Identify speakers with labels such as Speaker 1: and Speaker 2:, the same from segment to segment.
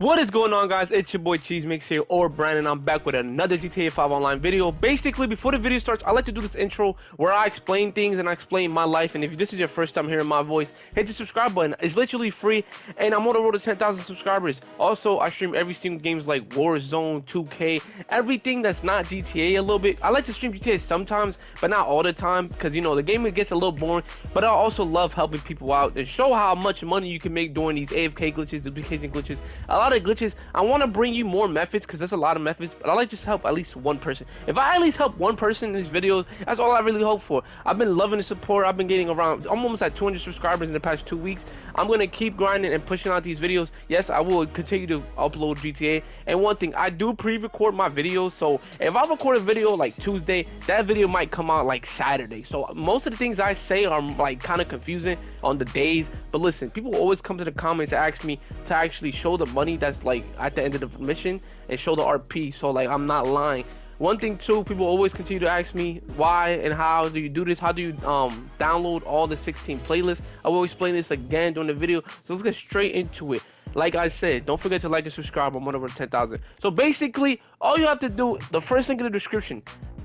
Speaker 1: What is going on guys? It's your boy Cheese Mix here or Brandon. I'm back with another GTA 5 online video. Basically, before the video starts, I like to do this intro where I explain things and I explain my life. And if this is your first time hearing my voice, hit the subscribe button. It's literally free and I'm on the road to 10,000 subscribers. Also, I stream every single games like Warzone, 2K, everything that's not GTA a little bit. I like to stream GTA sometimes, but not all the time because you know the game gets a little boring. But I also love helping people out and show how much money you can make doing these AFK glitches, duplication glitches. A lot of glitches. I want to bring you more methods because there's a lot of methods, but I like just help at least one person. If I at least help one person in these videos, that's all I really hope for. I've been loving the support. I've been getting around, I'm almost at 200 subscribers in the past two weeks. I'm going to keep grinding and pushing out these videos. Yes, I will continue to upload GTA. And one thing, I do pre-record my videos. So if I record a video like Tuesday, that video might come out like Saturday. So most of the things I say are like kind of confusing on the days. But listen, people always come to the comments and ask me to actually show the money that's like at the end of the mission and show the RP. So like I'm not lying. One thing too, people always continue to ask me why and how do you do this? How do you um download all the 16 playlists? I will explain this again during the video. So let's get straight into it. Like I said, don't forget to like and subscribe. I'm on over 10,000. So basically, all you have to do, the first link in the description,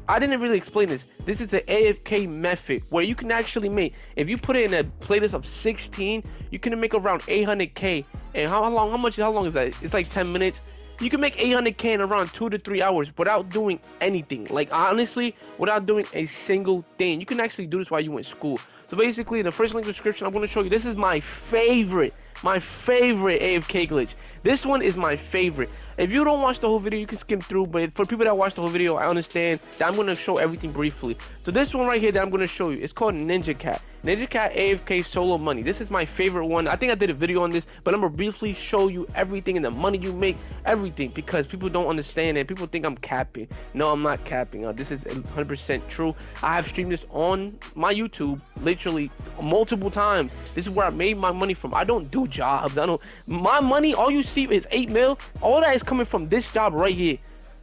Speaker 1: I didn't really explain this. This is an AFK method where you can actually make, if you put it in a playlist of 16, you can make around 800k. And how, long, how much, how long is that? It's like 10 minutes. You can make 800k in around two to three hours without doing anything. Like honestly, without doing a single thing. You can actually do this while you in school. So basically, the first link description, I'm going to show you. This is my favorite, my favorite AFK glitch. This one is my favorite. If you don't watch the whole video, you can skim through. But for people that watch the whole video, I understand that I'm going to show everything briefly. So this one right here that I'm going to show you, it's called Ninja Cat. Ninja Cat AFK solo money. This is my favorite one. I think I did a video on this, but I'm gonna briefly show you everything and the money you make, everything, because people don't understand it. People think I'm capping. No, I'm not capping. Uh, this is 100% true. I have streamed this on my YouTube literally multiple times. This is where I made my money from. I don't do jobs. I don't. My money, all you see is 8 mil. All that is coming from this job right here.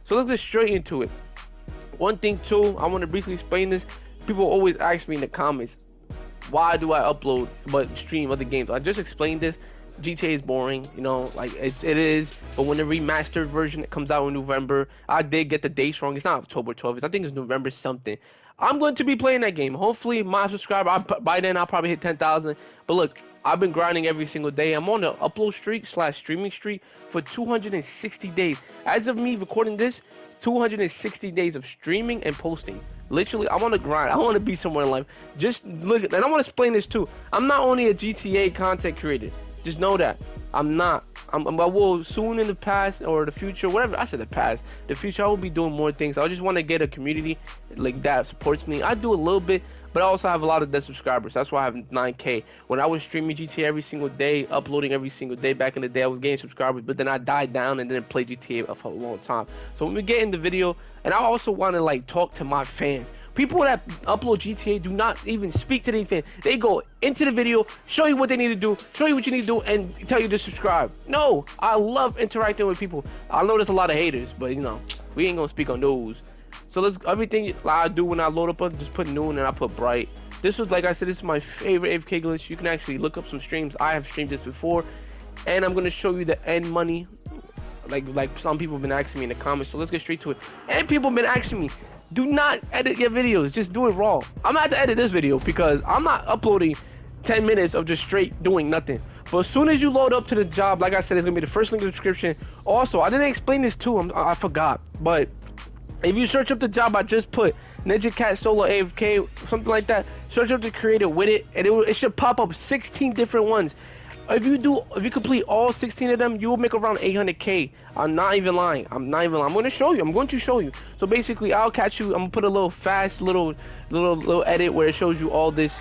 Speaker 1: So let's get straight into it. One thing too, I want to briefly explain this. People always ask me in the comments, why do I upload but stream other games? I just explained this. GTA is boring, you know, like it's, it is. But when the remastered version comes out in November, I did get the date wrong. It's not October 12th. I think it's November something. I'm going to be playing that game. Hopefully, my subscriber I, by then I'll probably hit 10,000. But look, I've been grinding every single day. I'm on the upload streak slash streaming streak for 260 days. As of me recording this, 260 days of streaming and posting. Literally, I want to grind. I want to be somewhere in life. Just look, and I want to explain this too. I'm not only a GTA content creator. Just know that I'm not. I'm, I will soon in the past or the future, whatever. I said the past, the future. I will be doing more things. I just want to get a community like that supports me. I do a little bit, but I also have a lot of dead subscribers. That's why I have 9K. When I was streaming GTA every single day, uploading every single day back in the day, I was getting subscribers, but then I died down and didn't play GTA for a long time. So when we get in the video, and I also want to like talk to my fans. People that upload GTA do not even speak to these fans. They go into the video, show you what they need to do, show you what you need to do, and tell you to subscribe. No, I love interacting with people. I know there's a lot of haters, but you know, we ain't gonna speak on those. So let's everything I do when I load up, I just put noon and I put bright. This was like I said, this is my favorite AFK glitch. You can actually look up some streams. I have streamed this before, and I'm gonna show you the end money. Like like some people have been asking me in the comments. So let's get straight to it. And people have been asking me, do not edit your videos. Just do it raw. I'm not to edit this video because I'm not uploading 10 minutes of just straight doing nothing. But as soon as you load up to the job, like I said, it's gonna be the first link in the description. Also, I didn't explain this too. I'm, I forgot, but if you search up the job I just put, Ninja Cat Solo AFK, something like that, search up the creator with it, and it, it should pop up 16 different ones. If you do, if you complete all 16 of them, you will make around 800k. I'm not even lying. I'm not even lying. I'm going to show you. I'm going to show you. So basically, I'll catch you. I'm to put a little fast little, little, little edit where it shows you all this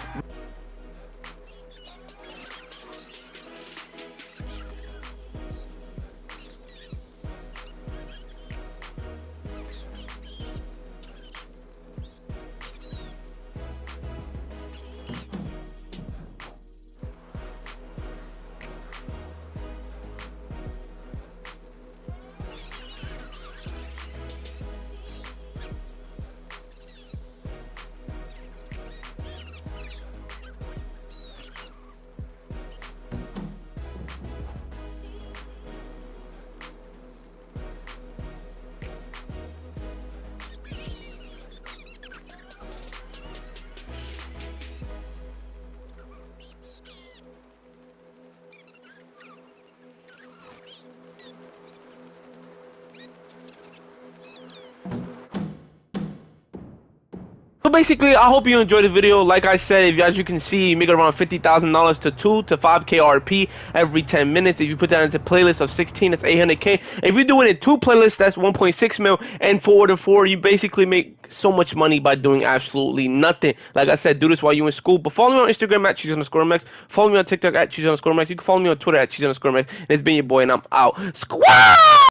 Speaker 1: basically, I hope you enjoyed the video. Like I said, if as you can see, you make around fifty thousand dollars to two to five k RP every ten minutes. If you put that into playlist of sixteen, that's eight hundred k. If you do it in two playlists, that's one point six mil. And four to four, you basically make so much money by doing absolutely nothing. Like I said, do this while you're in school. But follow me on Instagram at cheese underscore max. Follow me on TikTok at cheese underscore max. You can follow me on Twitter at cheese underscore max. And it's been your boy, and I'm out. Squaw!